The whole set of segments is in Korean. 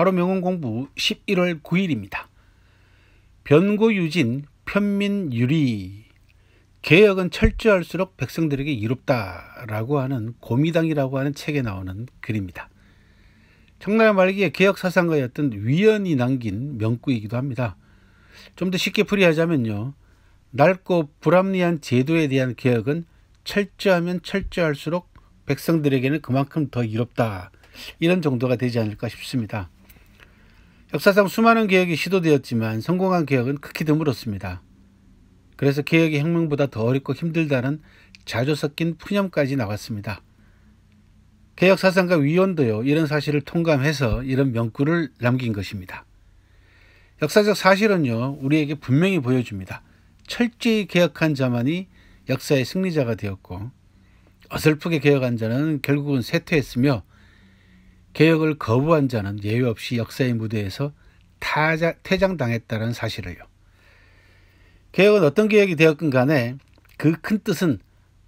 바로 명언 공부 11월 9일입니다. 변고유진 편민유리 개혁은 철저할수록 백성들에게 이롭다라고 하는 고미당이라고 하는 책에 나오는 글입니다. 청나라 말기에 개혁 사상가였던 위원이 남긴 명구이기도 합니다. 좀 더 쉽게 풀이하자면요. 낡고 불합리한 제도에 대한 개혁은 철저하면 철저할수록 백성들에게는 그만큼 더 이롭다. 이런 정도가 되지 않을까 싶습니다. 역사상 수많은 개혁이 시도되었지만 성공한 개혁은 극히 드물었습니다. 그래서 개혁의 혁명보다 더 어렵고 힘들다는 자주 섞인 푸념까지 나왔습니다. 개혁 사상가 위원도요 이런 사실을 통감해서 이런 명구를 남긴 것입니다. 역사적 사실은요 우리에게 분명히 보여줍니다. 철저히 개혁한 자만이 역사의 승리자가 되었고 어설프게 개혁한 자는 결국은 쇠퇴했으며 개혁을 거부한 자는 예외 없이 역사의 무대에서 타자, 퇴장당했다는 사실을요. 개혁은 어떤 개혁이 되었건 간에 그 큰 뜻은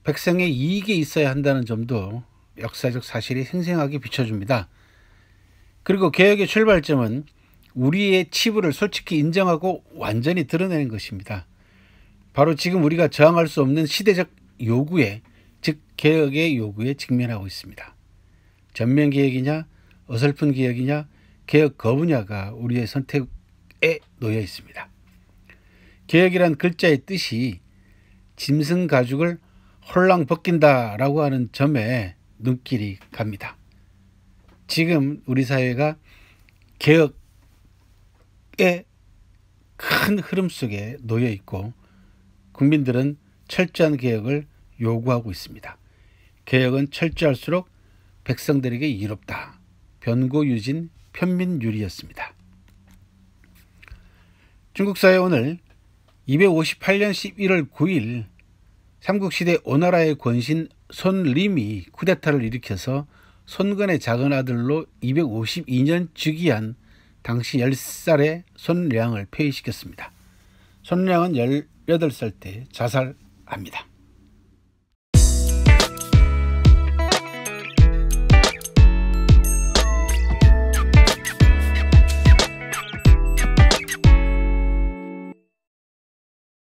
백성의 이익에 있어야 한다는 점도 역사적 사실이 생생하게 비춰줍니다. 그리고 개혁의 출발점은 우리의 치부를 솔직히 인정하고 완전히 드러내는 것입니다. 바로 지금 우리가 저항할 수 없는 시대적 요구에 즉 개혁의 요구에 직면하고 있습니다. 전면 개혁이냐 어설픈 개혁이냐 개혁 거부냐가 우리의 선택에 놓여 있습니다. 개혁이란 글자의 뜻이 짐승 가죽을 홀랑 벗긴다라고 하는 점에 눈길이 갑니다. 지금 우리 사회가 개혁의 큰 흐름 속에 놓여 있고 국민들은 철저한 개혁을 요구하고 있습니다. 개혁은 철저할수록 백성들에게 이롭다. 변고유진 편민유리였습니다. 중국 사회 오늘 258년 11월 9일 삼국시대 오나라의 권신 손림이 쿠데타를 일으켜서 손건의 작은 아들로 252년 즉위한 당시 10살의 손량을 폐위시켰습니다. 손량은 18살 때 자살합니다.